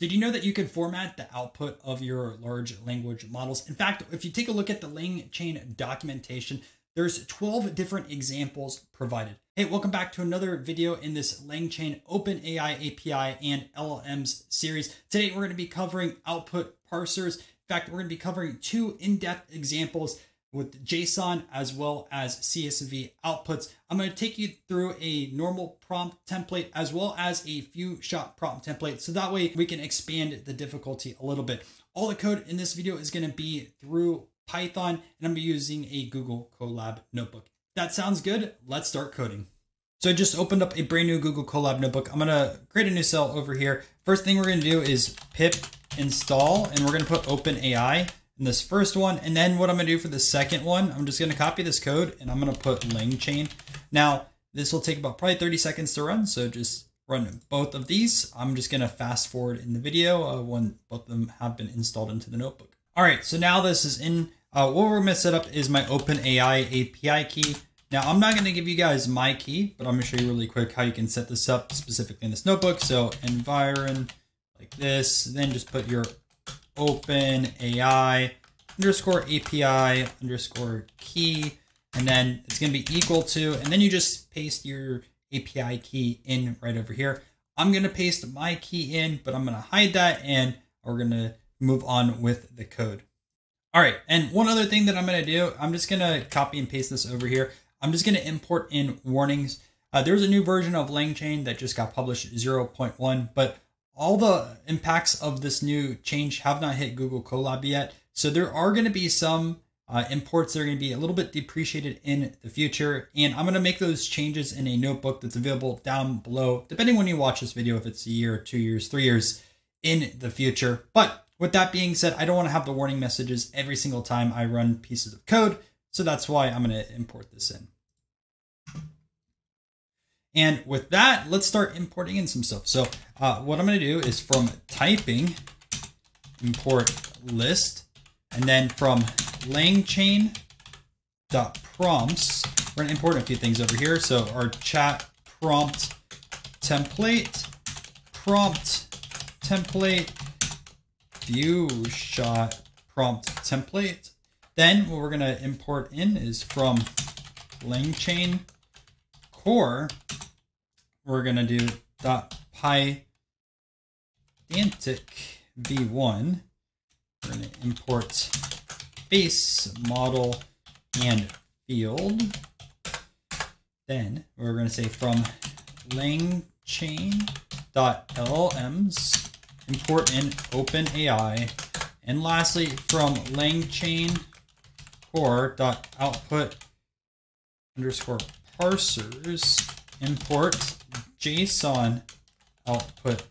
Did you know that you can format the output of your large language models? In fact, if you take a look at the LangChain documentation, there's 12 different examples provided. Hey, welcome back to another video in this LangChain OpenAI API and LLMs series. Today, we're going to be covering output parsers. In fact, we're going to be covering two in-depth examples with JSON as well as CSV outputs. I'm going to take you through a normal prompt template as well as a few shot prompt template. So that way we can expand the difficulty a little bit. All the code in this video is going to be through Python and I'm using a Google Colab notebook. That sounds good. Let's start coding. So I just opened up a brand new Google Colab notebook. I'm going to create a new cell over here. First thing we're going to do is pip install and we're going to put OpenAI in this first one. And then what I'm gonna do for the second one, I'm just gonna copy this code and I'm gonna put LangChain. Now, this will take about probably 30 seconds to run. So just run both of these. I'm just gonna fast forward in the video uh, when both of them have been installed into the notebook. All right, so now this is in, uh, what we're gonna set up is my OpenAI API key. Now, I'm not gonna give you guys my key, but I'm gonna show you really quick how you can set this up specifically in this notebook. So environ like this, then just put your open AI underscore API underscore key, and then it's going to be equal to, and then you just paste your API key in right over here. I'm going to paste my key in, but I'm going to hide that and we're going to move on with the code. All right. And one other thing that I'm going to do, I'm just going to copy and paste this over here. I'm just going to import in warnings. Uh, there's a new version of LangChain that just got published 0.1, but all the impacts of this new change have not hit Google Colab yet. So there are going to be some uh, imports that are going to be a little bit depreciated in the future. And I'm going to make those changes in a notebook that's available down below, depending when you watch this video, if it's a year, two years, three years in the future. But with that being said, I don't want to have the warning messages every single time I run pieces of code. So that's why I'm going to import this in. And with that, let's start importing in some stuff. So uh, what I'm going to do is from typing, import list, and then from langchain dot prompts, we're going to import a few things over here. So our chat prompt template, prompt template, few shot prompt template. Then what we're going to import in is from langchain core we're going to do dot pydantic v1. We're going to import base model and field. Then we're going to say from langchain.llms import in OpenAI. And lastly, from langchain core.output underscore parsers import JSON output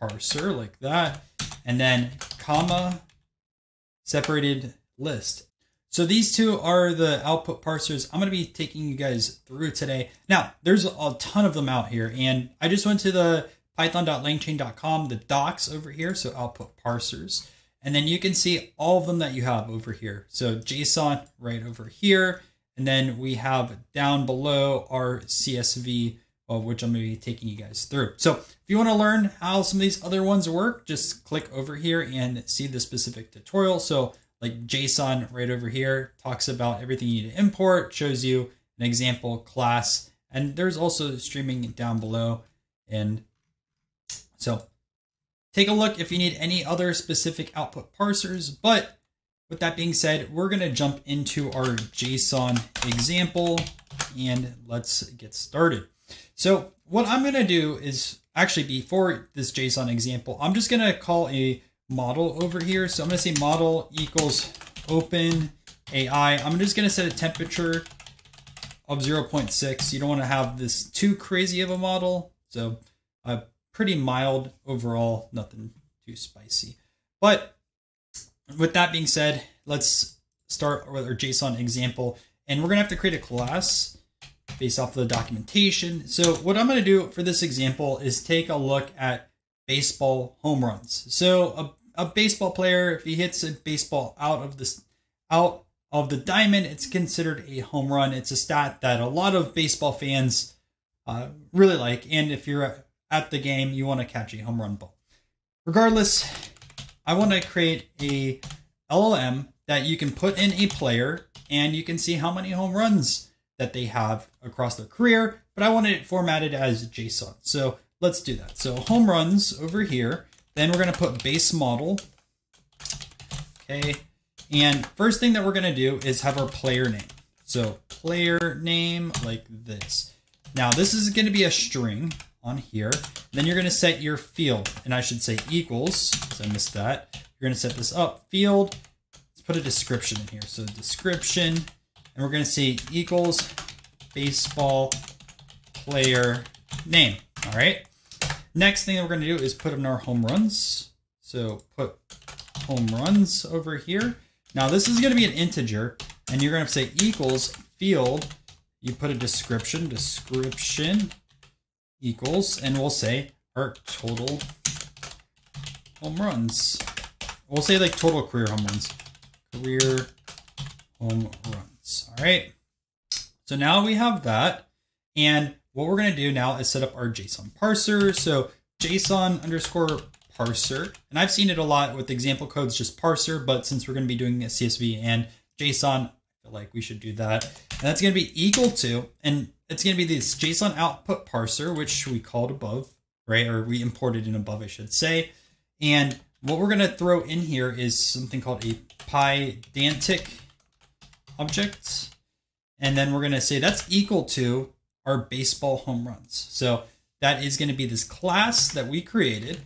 parser like that, and then comma separated list. So these two are the output parsers I'm going to be taking you guys through today. Now, there's a ton of them out here, and I just went to the python.langchain.com, the docs over here, so output parsers. And then you can see all of them that you have over here. So JSON right over here. And then we have down below our CSV of which I'm going to be taking you guys through. So if you want to learn how some of these other ones work, just click over here and see the specific tutorial. So like JSON right over here talks about everything you need to import, shows you an example class, and there's also streaming down below. And so take a look if you need any other specific output parsers. But with that being said, we're going to jump into our JSON example and let's get started. So what I'm going to do is actually before this JSON example, I'm just going to call a model over here. So I'm going to say model equals open AI. I'm just going to set a temperature of 0.6. You don't want to have this too crazy of a model. So uh, pretty mild overall, nothing too spicy. But with that being said, let's start with our JSON example. And we're going to have to create a class based off of the documentation. So what I'm going to do for this example is take a look at baseball home runs. So a, a baseball player, if he hits a baseball out of this out of the diamond, it's considered a home run. It's a stat that a lot of baseball fans uh, really like. And if you're at the game, you want to catch a home run ball. regardless, I want to create a LLM that you can put in a player and you can see how many home runs that they have across their career, but I wanted it formatted as JSON. So let's do that. So home runs over here, then we're gonna put base model, okay? And first thing that we're gonna do is have our player name. So player name like this. Now this is gonna be a string on here. Then you're gonna set your field, and I should say equals, because I missed that. You're gonna set this up, field, let's put a description in here. So description, and we're gonna say equals baseball player name, all right? Next thing that we're gonna do is put in our home runs. So put home runs over here. Now this is gonna be an integer, and you're gonna say equals field, you put a description, description equals, and we'll say our total home runs. We'll say like total career home runs. Career home runs. All right. So now we have that. And what we're going to do now is set up our JSON parser. So JSON underscore parser. And I've seen it a lot with example codes, just parser. But since we're going to be doing a CSV and JSON, I feel like we should do that. And that's going to be equal to, and it's going to be this JSON output parser, which we called above, right? Or we imported in above, I should say. And what we're going to throw in here is something called a Pydantic object. And then we're going to say that's equal to our baseball home runs. So that is going to be this class that we created.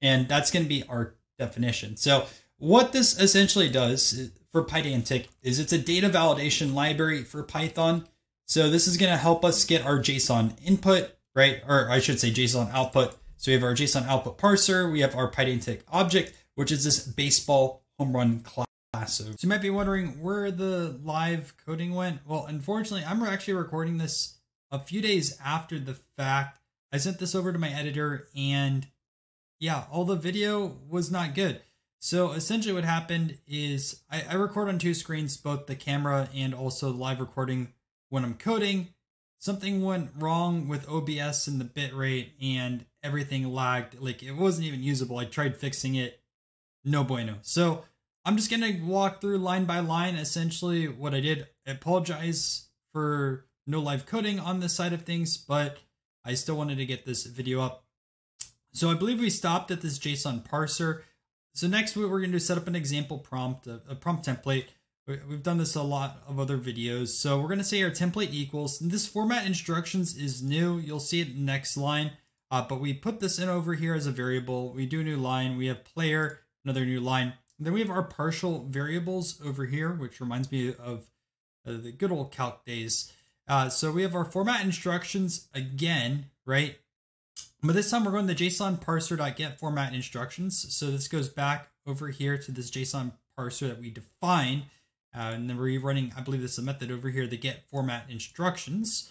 And that's going to be our definition. So what this essentially does for Pydantic is it's a data validation library for Python. So this is going to help us get our JSON input, right? Or I should say JSON output. So we have our JSON output parser. We have our Pydantic object, which is this baseball home run class. So you might be wondering where the live coding went. Well, unfortunately, I'm actually recording this a few days after the fact. I sent this over to my editor and yeah, all the video was not good. So essentially what happened is I, I record on two screens, both the camera and also live recording when I'm coding, something went wrong with OBS and the bitrate and everything lagged. Like it wasn't even usable. I tried fixing it. No bueno. So I'm just going to walk through line by line essentially what I did. I apologize for no live coding on this side of things, but I still wanted to get this video up. So I believe we stopped at this JSON parser. So next what we're going to do is set up an example prompt, a, a prompt template We've done this a lot of other videos. So we're going to say our template equals. This format instructions is new. You'll see it next line. Uh, but we put this in over here as a variable. We do a new line. We have player, another new line. Then we have our partial variables over here, which reminds me of uh, the good old calc days. Uh, so we have our format instructions again, right? But this time we're going to JSON parser.get format instructions. So this goes back over here to this JSON parser that we defined. Uh, and then we're running, I believe this is a method over here, the get format instructions.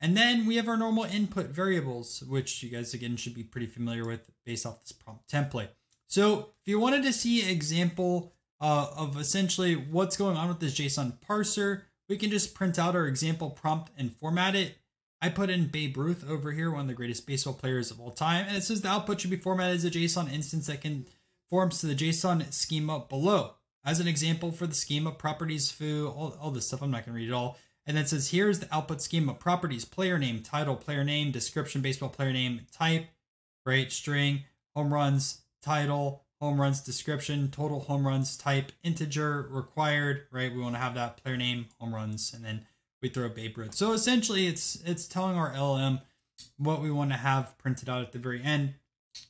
And then we have our normal input variables, which you guys again should be pretty familiar with based off this prompt template. So if you wanted to see an example uh, of essentially what's going on with this JSON parser, we can just print out our example prompt and format it. I put in Babe Ruth over here, one of the greatest baseball players of all time, and it says the output should be formatted as a JSON instance that conforms to the JSON schema below. As an example for the schema, properties, foo, all, all this stuff, I'm not going to read it all. And then says, here's the output schema, properties, player name, title, player name, description, baseball player name, type, right, string, home runs, title, home runs, description, total home runs, type, integer, required, right? We want to have that player name, home runs, and then we throw a Babe Ruth. So essentially it's it's telling our LM what we want to have printed out at the very end.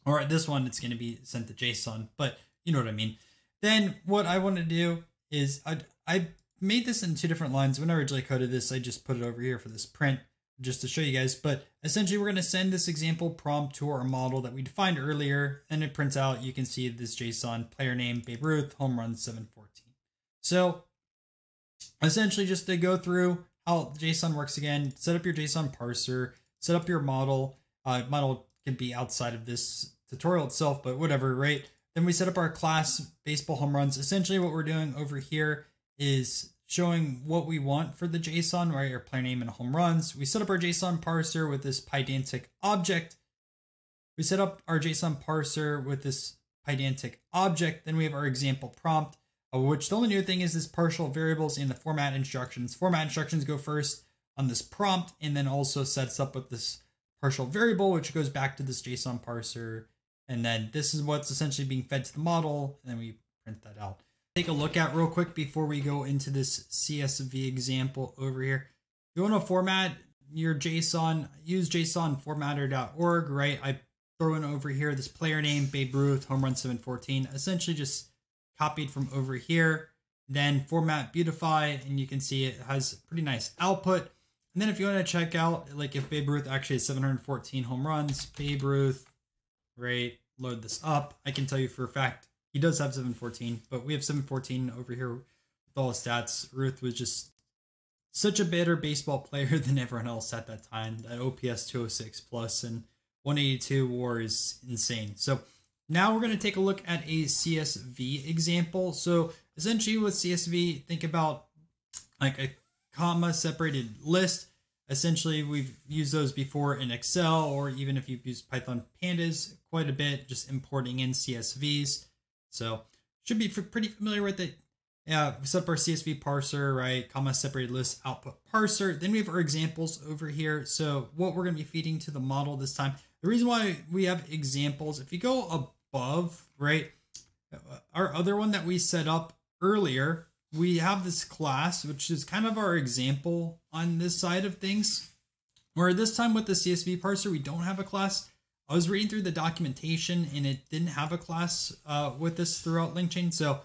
Or at this one, it's going to be sent to JSON, but you know what I mean. Then what I want to do is I, I made this in two different lines. When I originally coded this, I just put it over here for this print just to show you guys. But essentially, we're going to send this example prompt to our model that we defined earlier, and it prints out. You can see this JSON player name Babe Ruth home run 714. So essentially, just to go through how JSON works again, set up your JSON parser, set up your model. Uh, model can be outside of this tutorial itself, but whatever, right? Then we set up our class baseball home runs. Essentially what we're doing over here is showing what we want for the JSON, right? Our player name and home runs. We set up our JSON parser with this Pydantic object. We set up our JSON parser with this Pydantic object. Then we have our example prompt, which the only new thing is this partial variables in the format instructions. Format instructions go first on this prompt and then also sets up with this partial variable, which goes back to this JSON parser. And then this is what's essentially being fed to the model. And then we print that out. Take a look at real quick before we go into this CSV example over here. If you want to format your JSON, use jsonformatter.org, right? I throw in over here this player name, Babe Ruth, home run 714, essentially just copied from over here. Then format beautify, and you can see it has pretty nice output. And then if you want to check out, like if Babe Ruth actually has 714 home runs, Babe Ruth, right, load this up. I can tell you for a fact he does have 714, but we have 714 over here with all his stats. Ruth was just such a better baseball player than everyone else at that time. That OPS 206 plus and 182 war is insane. So now we're going to take a look at a CSV example. So essentially with CSV, think about like a comma separated list. Essentially, we've used those before in Excel, or even if you've used Python pandas quite a bit, just importing in CSVs. So should be pretty familiar with it. Yeah, we set up our CSV parser, right? Comma separated list output parser. Then we have our examples over here. So what we're going to be feeding to the model this time. The reason why we have examples, if you go above, right, uh, our other one that we set up earlier, we have this class, which is kind of our example on this side of things. Where this time with the CSV parser, we don't have a class. I was reading through the documentation and it didn't have a class uh, with this throughout LangChain. So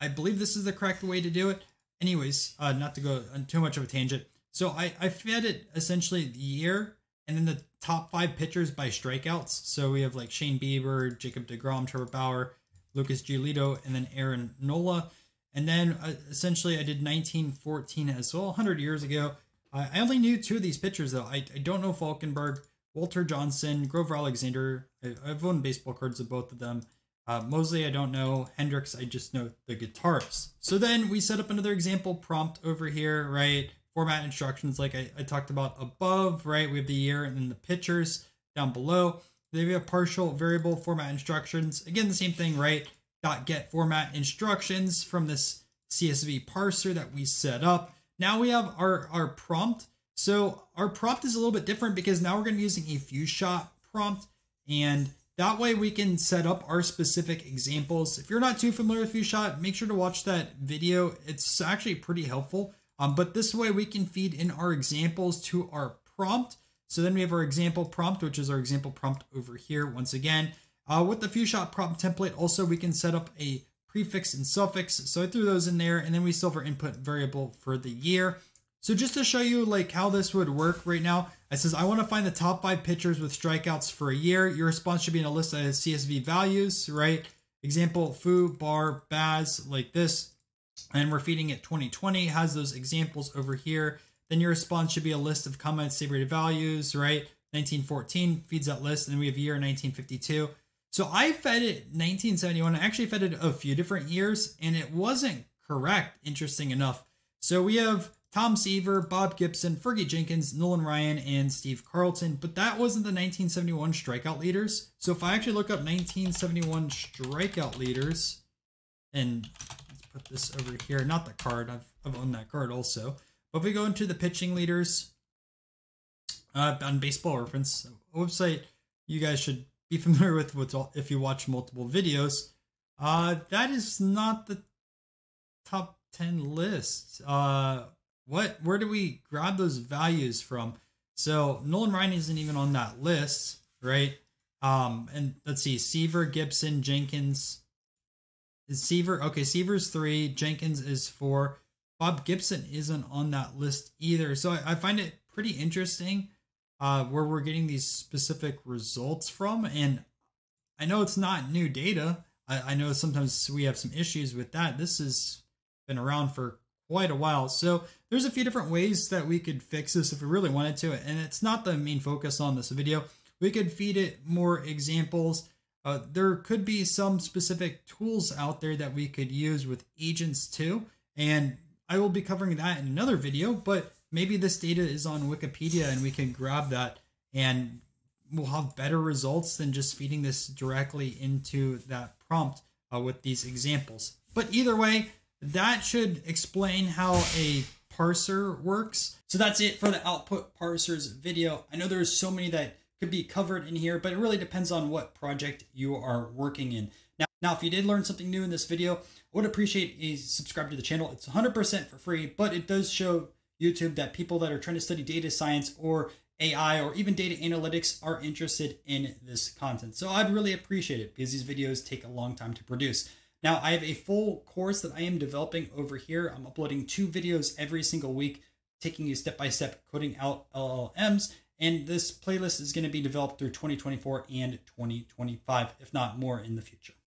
I believe this is the correct way to do it. Anyways, uh, not to go on too much of a tangent. So I, I fed it essentially the year and then the top five pitchers by strikeouts. So we have like Shane Bieber, Jacob DeGrom, Trevor Bauer, Lucas Giolito, and then Aaron Nola. And then uh, essentially I did 1914 as well, 100 years ago. I only knew two of these pitchers though. I, I don't know Falkenberg. Walter Johnson, Grover Alexander. I, have owned baseball cards of both of them. Uh, Moseley, I don't know. Hendrix, I just know the guitarist. So then we set up another example prompt over here, right? Format instructions like I, I talked about above, right? We have the year and then the pictures down below. Then we have partial variable format instructions. Again, the same thing, right? Dot get format instructions from this CSV parser that we set up. Now we have our, our prompt so our prompt is a little bit different because now we're going to be using a few shot prompt and that way we can set up our specific examples. If you're not too familiar with FewShot, make sure to watch that video. It's actually pretty helpful. Um, but this way we can feed in our examples to our prompt. So then we have our example prompt, which is our example prompt over here. Once again, uh, with the FewShot prompt template, also we can set up a prefix and suffix. So I threw those in there and then we still have our input variable for the year. So just to show you like how this would work right now, it says I want to find the top five pitchers with strikeouts for a year. Your response should be in a list of CSV values, right? Example, Foo, Bar, Baz, like this. And we're feeding it 2020, has those examples over here. Then your response should be a list of comma separated values, right? 1914 feeds that list, and then we have year 1952. So I fed it 1971. I actually fed it a few different years, and it wasn't correct, interesting enough. So we have Tom Seaver, Bob Gibson, Fergie Jenkins, Nolan Ryan, and Steve Carlton. But that wasn't the 1971 strikeout leaders. So if I actually look up 1971 strikeout leaders, and let's put this over here, not the card, I've, I've owned that card also. But if we go into the pitching leaders uh, on Baseball Reference, website you guys should be familiar with, with if you watch multiple videos. Uh, that is not the top 10 list. Uh, what where do we grab those values from? So Nolan Ryan isn't even on that list, right? Um, and let's see, Seaver, Gibson, Jenkins. Is Seaver okay? Seaver's three, Jenkins is four. Bob Gibson isn't on that list either. So I, I find it pretty interesting uh, where we're getting these specific results from. And I know it's not new data. I, I know sometimes we have some issues with that. This has been around for quite a while. So there's a few different ways that we could fix this if we really wanted to, and it's not the main focus on this video. We could feed it more examples. Uh, there could be some specific tools out there that we could use with agents too, and I will be covering that in another video, but maybe this data is on Wikipedia and we can grab that and we'll have better results than just feeding this directly into that prompt uh, with these examples. But either way, that should explain how a parser works. So that's it for the output parsers video. I know there's so many that could be covered in here, but it really depends on what project you are working in. Now, now if you did learn something new in this video, I would appreciate a subscribe to the channel. It's 100% for free, but it does show YouTube that people that are trying to study data science or AI or even data analytics are interested in this content. So I'd really appreciate it because these videos take a long time to produce. Now I have a full course that I am developing over here. I'm uploading two videos every single week, taking you step by step coding out LLMs. And this playlist is going to be developed through 2024 and 2025, if not more in the future.